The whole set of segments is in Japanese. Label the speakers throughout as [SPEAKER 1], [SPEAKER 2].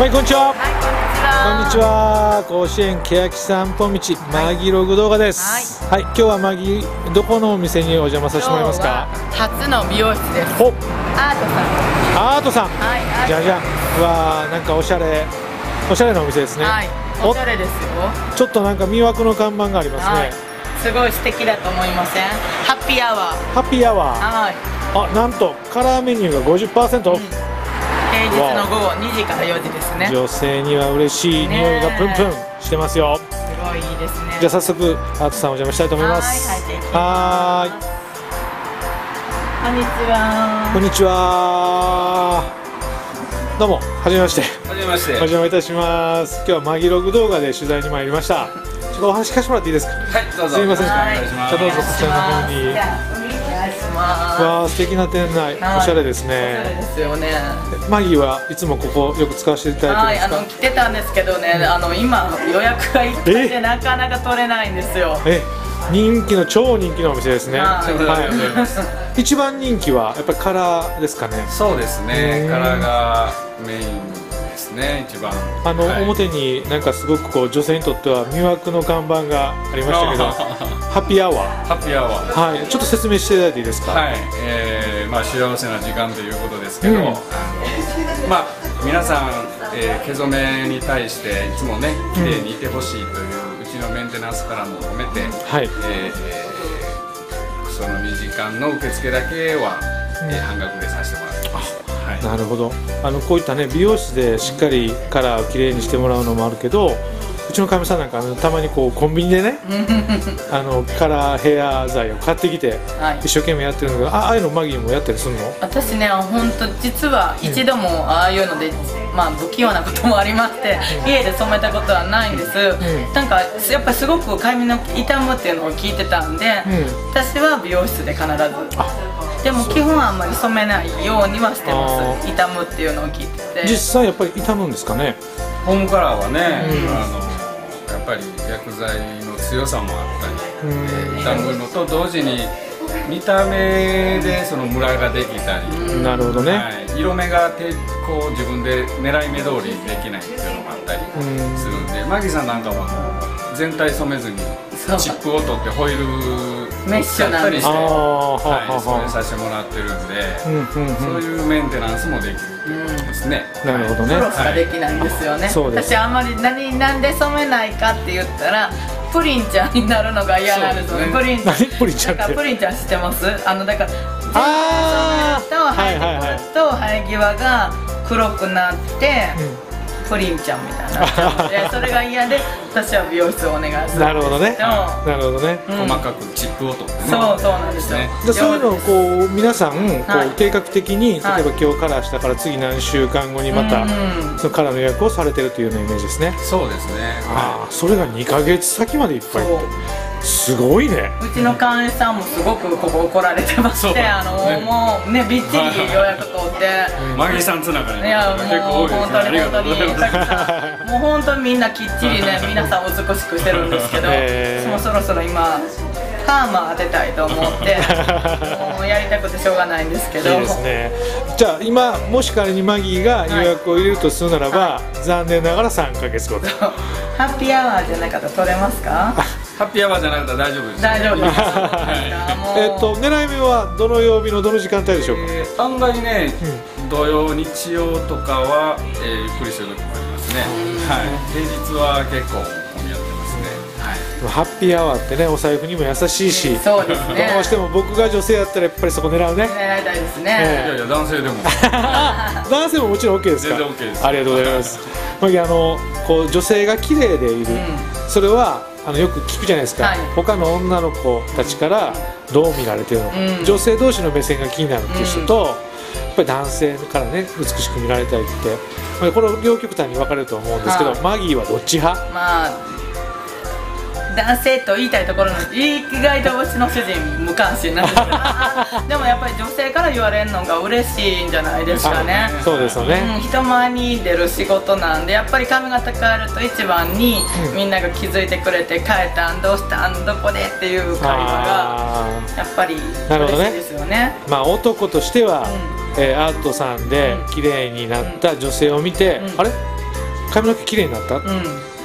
[SPEAKER 1] はいこんにちは。
[SPEAKER 2] はい、
[SPEAKER 1] こんにちは。甲子園欅散歩道マギログ動画です。はい、今日はマギどこのお店にお邪魔させてもらいますか？
[SPEAKER 2] 初の美容室です。
[SPEAKER 1] お
[SPEAKER 2] アートさん。
[SPEAKER 1] アートさん。
[SPEAKER 2] はい
[SPEAKER 1] じゃじゃん。うわーなんかおしゃれ。おしゃれなお店ですね、
[SPEAKER 2] はい
[SPEAKER 1] お
[SPEAKER 2] おしゃれですよ。
[SPEAKER 1] ちょっとなんか魅惑の看板がありますね、
[SPEAKER 2] はい。すごい素敵だと思いません？ハッピーアワー。
[SPEAKER 1] ハッピーアワー。
[SPEAKER 2] はい。
[SPEAKER 1] あなんとカラーメニューが50%オフ、
[SPEAKER 2] 平日の午後2時から4時ですね。
[SPEAKER 1] 女性には嬉しい
[SPEAKER 2] ね
[SPEAKER 1] 匂いがプンプンしてますよ、
[SPEAKER 2] すごいいいですね。
[SPEAKER 1] じゃあ早速アートさんお邪魔したいと思います。
[SPEAKER 2] はいこんにちは。
[SPEAKER 1] こんにちは。どうもはじめまして。
[SPEAKER 3] はじめまして。
[SPEAKER 1] お邪魔いたします。今日はマギログ動画で取材に参りました。ちょっとお話聞かせてもらっていいですか？
[SPEAKER 3] はい、どうぞ。
[SPEAKER 1] すいません。
[SPEAKER 3] よろしくお願いします。
[SPEAKER 1] じゃあどうぞこちらの方にわあ素敵な店内。
[SPEAKER 2] はい。
[SPEAKER 1] おしゃれです
[SPEAKER 2] おしゃれ
[SPEAKER 1] ね
[SPEAKER 2] ですよね。
[SPEAKER 1] マギーはいつもここよく使わせていただ
[SPEAKER 2] はいい、あ
[SPEAKER 1] てるんですか？
[SPEAKER 2] の来てたんですけどね、あの今予約がいっぱいでなかなか取れないんですよ。
[SPEAKER 1] え？人気の超人気のお店ですね。
[SPEAKER 2] はい。
[SPEAKER 3] ありがとうござい。
[SPEAKER 1] 一番人気はやっぱりカラーですかね。
[SPEAKER 3] そうです
[SPEAKER 1] へ
[SPEAKER 3] ね。
[SPEAKER 1] ー
[SPEAKER 3] カラーがメインですね。一番。
[SPEAKER 1] あの、
[SPEAKER 3] はい
[SPEAKER 1] 表になんかすごくこう女性にとっては魅惑の看板がありましたけどハッピーアワ
[SPEAKER 3] ハッピーアワー。
[SPEAKER 1] ーはいちょっと説明していただいていいですか？
[SPEAKER 3] はい、えーまあ幸せな時間ということですけど、
[SPEAKER 1] うん
[SPEAKER 3] あのまあ皆さん、えー毛染めに対していつもね綺麗にいてほしいという、うちのメンテナンスからも込めて、
[SPEAKER 1] はい
[SPEAKER 3] えーその2時間の受付だけは、えー半額でさせてもらってます。はい。
[SPEAKER 1] なるほど。あのこういったね美容室でしっかりカラーをきれいにしてもらうのもあるけどうちのかみさんなんかあのたまにこうコンビニでね あのカラーヘア剤を買ってきて
[SPEAKER 2] はい。
[SPEAKER 1] 一生懸命やってるのがあああいうのマギーもやったりするの？
[SPEAKER 2] 私ね、本当実は一度もああいうので、まあ不器用なこともありまして、家で染めたことはないんです。
[SPEAKER 1] ん。
[SPEAKER 2] なんかやっぱりすごく髪の毛傷むっていうのを聞いてたんで、
[SPEAKER 1] う
[SPEAKER 2] 私は美容室で必ず。でも基本はあんまり染めないようにはしてます。傷むっていうのを聞いてて。
[SPEAKER 1] 実際やっぱり傷むんですかね？
[SPEAKER 3] ホームカラーはね、
[SPEAKER 1] うん。
[SPEAKER 3] あのやっぱり薬剤の強さもあったり、
[SPEAKER 1] うん。
[SPEAKER 3] えー傷むのと同時に見た目でそのムラができたり、
[SPEAKER 1] なるほどね、
[SPEAKER 3] はい、色目がてこう自分で狙い目通りできないっていうのもあったり
[SPEAKER 1] うん。
[SPEAKER 3] するんで、マギさんなんかはもう全体染めずにチップを取ってホイール
[SPEAKER 2] メッシュなんです
[SPEAKER 3] 使ったりして、
[SPEAKER 1] ああは
[SPEAKER 3] い、それさせてもらってるんで、そう
[SPEAKER 1] うん。
[SPEAKER 3] いうメンテナンスもできるっていうことですね。
[SPEAKER 1] なるほどね。
[SPEAKER 2] プロしかできないんですよね、私あんまり何なんで染めないかって言ったらプリンちゃんになるのが嫌なんですよね。プリンちゃん。
[SPEAKER 1] 何プリンちゃんって？
[SPEAKER 2] なんかプリンちゃん知ってます？あのだから
[SPEAKER 1] あ
[SPEAKER 2] と
[SPEAKER 1] ー！
[SPEAKER 2] 生えて
[SPEAKER 1] はいはいはい
[SPEAKER 2] くると生え際が黒くなって、
[SPEAKER 1] うん
[SPEAKER 2] プリンちゃんみたいになっちゃうので それが嫌で私は美容室をお願いする
[SPEAKER 1] なるほどね。なるほどね。
[SPEAKER 2] うん。
[SPEAKER 3] 細かくチップを取ってね。
[SPEAKER 2] そうそうなんですよ。
[SPEAKER 3] ね。
[SPEAKER 1] じそういうのをこう皆さんこ
[SPEAKER 2] はい。う
[SPEAKER 1] 計画的に例え
[SPEAKER 2] はい
[SPEAKER 1] ば今日カラーしたから次何週間後にまた
[SPEAKER 2] うん。
[SPEAKER 1] そのカラーの予約をされてるというようなイメージですね。
[SPEAKER 3] そうですね。
[SPEAKER 1] ああそれが2ヶ月先までいっぱい
[SPEAKER 2] そう
[SPEAKER 1] すごいね。
[SPEAKER 2] うちの会員さんもすごくここ怒られてましてあの、
[SPEAKER 3] ね
[SPEAKER 2] もうねびっちり予約取って。
[SPEAKER 3] マギさんつながりの。
[SPEAKER 2] いやもう。本当に本当にもう本当にみんなきっちりね皆さんお美しくしてるんですけど、
[SPEAKER 1] へー。
[SPEAKER 2] もうそろそろ今パーマ当てたいと思って もうやりたくてしょうがないんですけど。
[SPEAKER 1] いいですね。じゃあ今もし仮にマギーが予約を入れるとするならば、残念ながら3ヶ月後と。
[SPEAKER 2] ハッピーアワーじゃなかったら取れますか？
[SPEAKER 3] ハッピーアワーじゃなかったら大丈夫です。
[SPEAKER 2] 大丈夫です。
[SPEAKER 1] えっと狙い目はどの曜日のどの時間帯でしょうか、
[SPEAKER 3] えー案外ね、土曜日曜とかは、えーゆっくりしてる時もありますね。はい。平日は結構混み合ってますね。はい。
[SPEAKER 1] ハッピーアワーってねお財布にも優しいし
[SPEAKER 2] そうですね。
[SPEAKER 1] どうしても僕が女性やったらやっぱりそこ狙うね。
[SPEAKER 2] 狙いたいですね、
[SPEAKER 1] え
[SPEAKER 3] いやいや男性でも。
[SPEAKER 1] 男性ももちろん OK ですか？
[SPEAKER 3] 全然 OK です。
[SPEAKER 1] ありがとうございます。マギーあのこう女性が綺麗でいる、それはあのよく聞くじゃないですか、
[SPEAKER 2] はい。
[SPEAKER 1] 他の女の子たちからどう見られてるのか、
[SPEAKER 2] うん。
[SPEAKER 1] 女性同士の目線が気になるっていう人と、やっぱり男性からね美しく見られたいって。まあこれ両極端に分かれると思うんですけど、
[SPEAKER 2] はい。
[SPEAKER 1] マギーはどっち派？
[SPEAKER 2] まあ男性と言いたいところの意外とうちの主人無関心なんです。けどでもやっぱり女性から言われるのが嬉しいんじゃないですかね。
[SPEAKER 1] そうですよね、
[SPEAKER 2] うん、人前に出る仕事なんでやっぱり髪型変えると一番に
[SPEAKER 1] うん。
[SPEAKER 2] みんなが気づいてくれて「変えたんどうしたんどこで?」っていう会話が
[SPEAKER 1] あ
[SPEAKER 2] やっぱり嬉しいですよね。
[SPEAKER 1] ーまあ男としては、
[SPEAKER 2] う
[SPEAKER 1] えーアートさんで
[SPEAKER 2] うん。
[SPEAKER 1] 綺麗になった女性を見て、
[SPEAKER 2] うん。
[SPEAKER 1] あれ？髪の毛綺麗になった、
[SPEAKER 2] うん。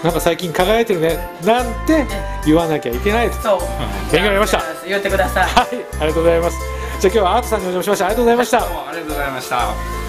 [SPEAKER 1] なんか最近輝いてるね。なんて言わなきゃいけないと。
[SPEAKER 2] そう。
[SPEAKER 1] 勉強になりました。
[SPEAKER 2] 言ってください。
[SPEAKER 1] はい。ありがとうございます。じゃあ今日はアートさんにお邪魔しました。ありがとうございました。
[SPEAKER 3] どうもありがとうございました